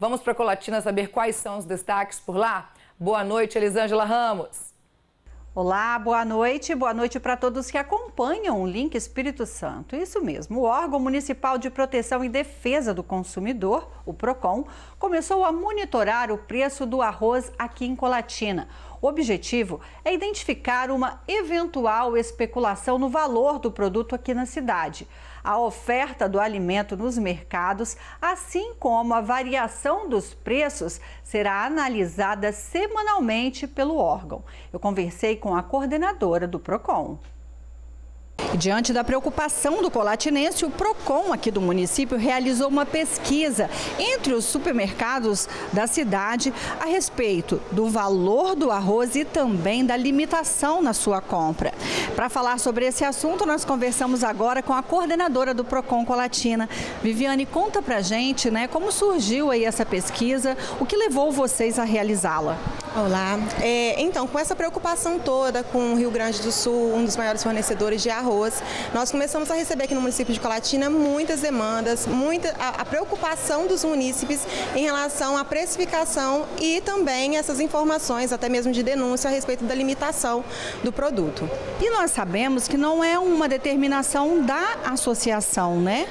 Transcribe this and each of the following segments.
Vamos para Colatina saber quais são os destaques por lá? Boa noite, Elisângela Ramos. Olá, boa noite. Boa noite para todos que acompanham o Link Espírito Santo. Isso mesmo, o órgão municipal de proteção e defesa do consumidor, o Procon, começou a monitorar o preço do arroz aqui em Colatina. O objetivo é identificar uma eventual especulação no valor do produto aqui na cidade a oferta do alimento nos mercados, assim como a variação dos preços, será analisada semanalmente pelo órgão. Eu conversei com a coordenadora do PROCON. Diante da preocupação do colatinense, o PROCON aqui do município realizou uma pesquisa entre os supermercados da cidade a respeito do valor do arroz e também da limitação na sua compra. Para falar sobre esse assunto, nós conversamos agora com a coordenadora do PROCON Colatina. Viviane, conta pra gente, né, como surgiu aí essa pesquisa, o que levou vocês a realizá-la? Olá. É, então, com essa preocupação toda com o Rio Grande do Sul, um dos maiores fornecedores de arroz, nós começamos a receber aqui no município de Colatina muitas demandas, muita, a, a preocupação dos munícipes em relação à precificação e também essas informações, até mesmo de denúncia a respeito da limitação do produto. E nós sabemos que não é uma determinação da associação, né?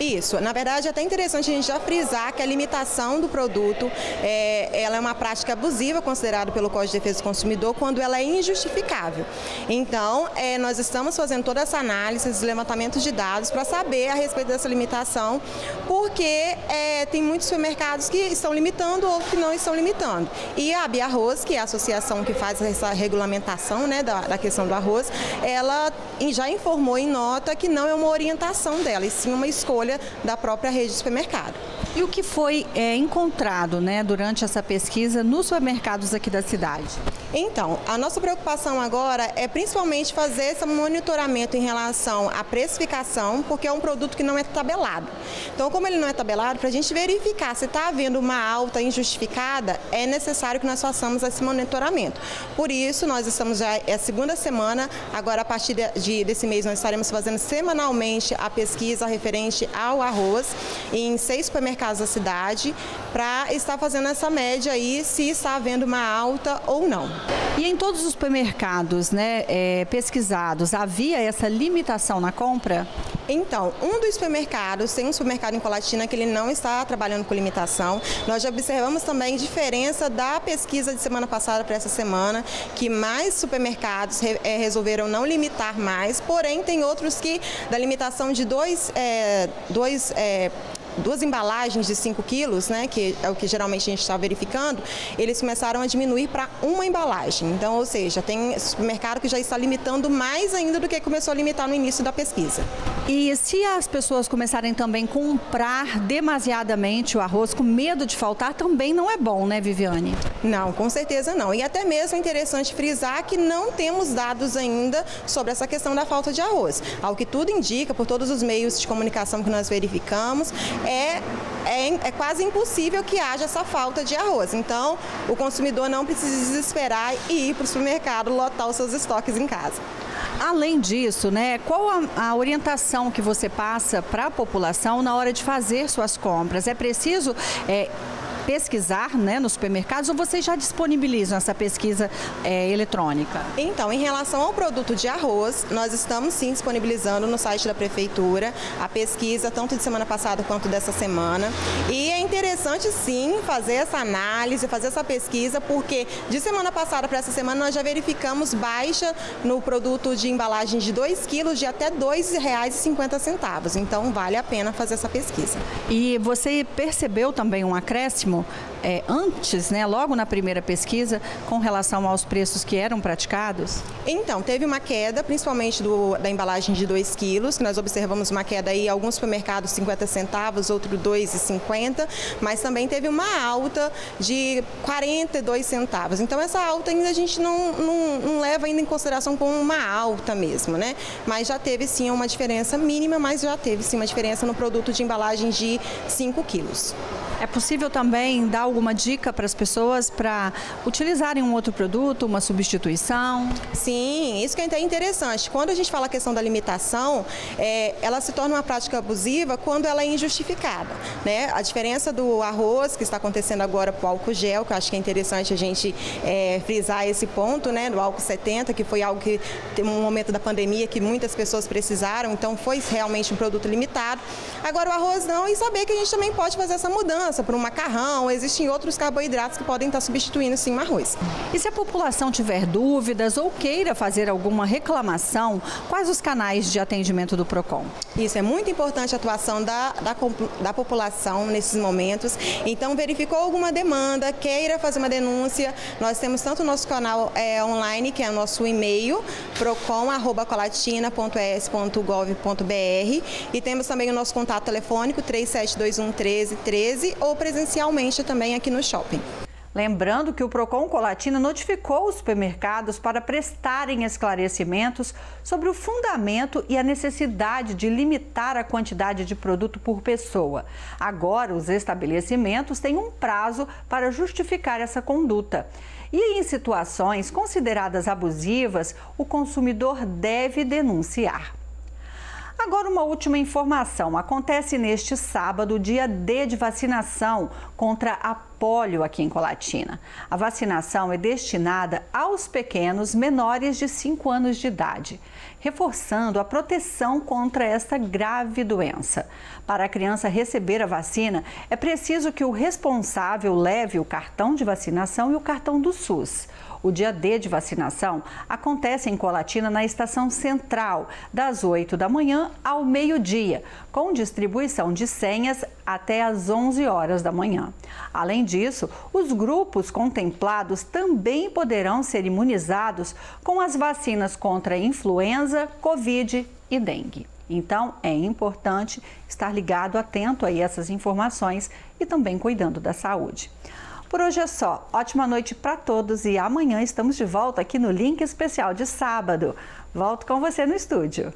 Isso, na verdade é até interessante a gente já frisar que a limitação do produto é, ela é uma prática abusiva considerada pelo Código de Defesa do Consumidor quando ela é injustificável. Então, é, nós estamos fazendo toda essa análise, esse levantamento de dados para saber a respeito dessa limitação, porque é, tem muitos supermercados que estão limitando ou que não estão limitando. E a Bia Arroz, que é a associação que faz essa regulamentação né, da, da questão do arroz, ela já informou em nota que não é uma orientação dela, e sim uma escolha escolha da própria rede de supermercado. E o que foi é, encontrado né, durante essa pesquisa nos supermercados aqui da cidade? Então, a nossa preocupação agora é principalmente fazer esse monitoramento em relação à precificação, porque é um produto que não é tabelado. Então, como ele não é tabelado, para a gente verificar se está havendo uma alta injustificada, é necessário que nós façamos esse monitoramento. Por isso, nós estamos já, é a segunda semana, agora a partir de, desse mês nós estaremos fazendo semanalmente a pesquisa referente ao arroz em seis supermercados da cidade, para estar fazendo essa média aí, se está havendo uma alta ou não. E em todos os supermercados né, é, pesquisados, havia essa limitação na compra? Então, um dos supermercados, tem um supermercado em Colatina que ele não está trabalhando com limitação. Nós já observamos também diferença da pesquisa de semana passada para essa semana, que mais supermercados re, é, resolveram não limitar mais, porém tem outros que da limitação de dois, é, dois é, duas embalagens de 5 quilos, né, que é o que geralmente a gente está verificando, eles começaram a diminuir para uma embalagem. Então, ou seja, tem supermercado que já está limitando mais ainda do que começou a limitar no início da pesquisa. E se as pessoas começarem também a comprar demasiadamente o arroz com medo de faltar, também não é bom, né, Viviane? Não, com certeza não. E até mesmo é interessante frisar que não temos dados ainda sobre essa questão da falta de arroz. Ao que tudo indica, por todos os meios de comunicação que nós verificamos, é, é, é quase impossível que haja essa falta de arroz. Então, o consumidor não precisa desesperar e ir para o supermercado lotar os seus estoques em casa. Além disso, né, qual a, a orientação que você passa para a população na hora de fazer suas compras? É preciso é, pesquisar né, nos supermercados ou vocês já disponibilizam essa pesquisa é, eletrônica? Então, em relação ao produto de arroz, nós estamos sim disponibilizando no site da Prefeitura a pesquisa, tanto de semana passada quanto dessa semana. E é interessante sim fazer essa análise, fazer essa pesquisa, porque de semana passada para essa semana nós já verificamos baixa no produto de embalagem de 2 quilos de até R$ 2,50. Então, vale a pena fazer essa pesquisa. E você percebeu também um acréscimo é, antes, né, logo na primeira pesquisa, com relação aos preços que eram praticados? Então, teve uma queda, principalmente do, da embalagem de 2 quilos, nós observamos uma queda aí, alguns supermercados 50 centavos, outro 2,50, mas também teve uma alta de 42 centavos. Então, essa alta ainda a gente não, não, não leva ainda em consideração como uma alta mesmo, né? Mas já teve sim uma diferença mínima, mas já teve sim uma diferença no produto de embalagem de 5 quilos. É possível também dar alguma dica para as pessoas para utilizarem um outro produto, uma substituição? Sim, isso que é interessante. Quando a gente fala a questão da limitação, é, ela se torna uma prática abusiva quando ela é injustificada. Né? A diferença do arroz, que está acontecendo agora para o álcool gel, que eu acho que é interessante a gente é, frisar esse ponto, né, do álcool 70, que foi algo que tem um momento da pandemia que muitas pessoas precisaram, então foi realmente um produto limitado. Agora o arroz não, e saber que a gente também pode fazer essa mudança para um macarrão, existem outros carboidratos que podem estar substituindo sim o arroz. E se a população tiver dúvidas ou queira fazer alguma reclamação, quais os canais de atendimento do PROCON? Isso é muito importante a atuação da, da, da população nesses momentos. Então, verificou alguma demanda, queira fazer uma denúncia, nós temos tanto o nosso canal é, online, que é o nosso e-mail, procon.colatina.es.gov.br e temos também o nosso contato telefônico 3721 1313 ou presencialmente também aqui no shopping. Lembrando que o Procon Colatina notificou os supermercados para prestarem esclarecimentos sobre o fundamento e a necessidade de limitar a quantidade de produto por pessoa. Agora, os estabelecimentos têm um prazo para justificar essa conduta. E em situações consideradas abusivas, o consumidor deve denunciar. Agora, uma última informação. Acontece neste sábado dia D de vacinação contra a polio aqui em Colatina. A vacinação é destinada aos pequenos menores de 5 anos de idade, reforçando a proteção contra esta grave doença. Para a criança receber a vacina, é preciso que o responsável leve o cartão de vacinação e o cartão do SUS. O dia D de vacinação acontece em Colatina na estação central, das 8 da manhã ao meio-dia, com distribuição de senhas até às 11 horas da manhã. Além disso, os grupos contemplados também poderão ser imunizados com as vacinas contra influenza, Covid e dengue. Então, é importante estar ligado, atento a essas informações e também cuidando da saúde. Por hoje é só. Ótima noite para todos e amanhã estamos de volta aqui no Link Especial de sábado. Volto com você no estúdio.